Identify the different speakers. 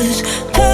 Speaker 1: colors.